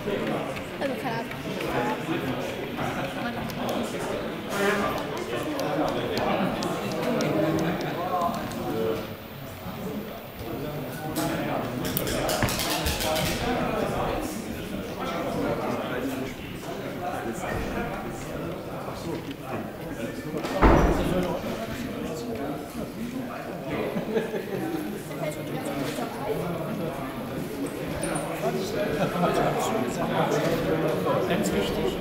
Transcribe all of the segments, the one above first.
खराब खराब Thank you. Ganz wichtig,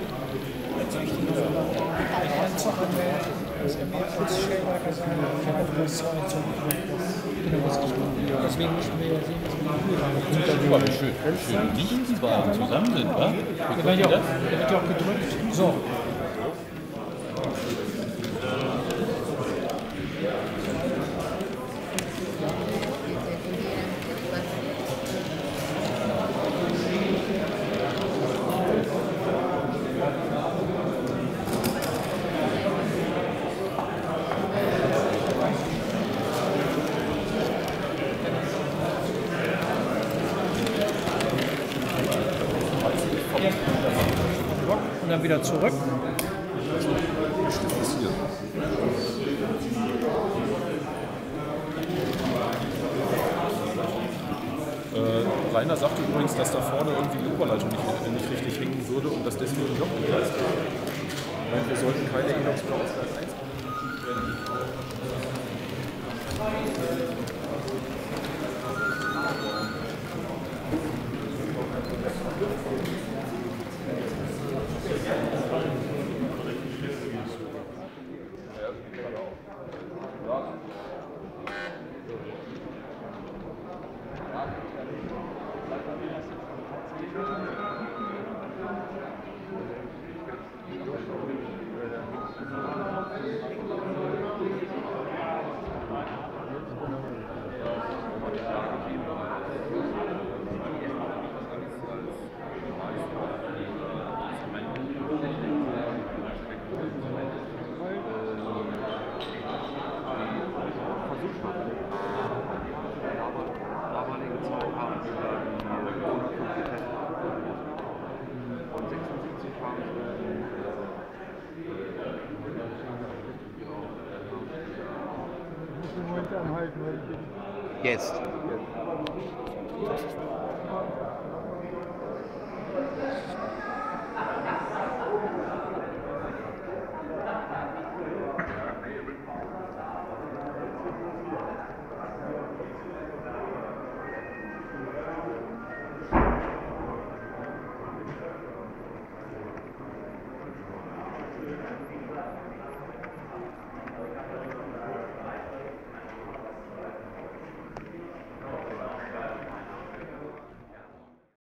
anmelden, dass er mehr als Genau, was ich meine. Deswegen müssen wir ja sehen, dass wir die schön, schön die beiden zusammen sind, wa? Ja wird ja auch gedrückt. So. Und dann wieder zurück. Äh, Rainer sagte übrigens, dass da vorne irgendwie die Oberleitung nicht, nicht richtig hängen würde und dass deswegen Locken da ist. Wir sollten keine Enox mehr Yes. yes.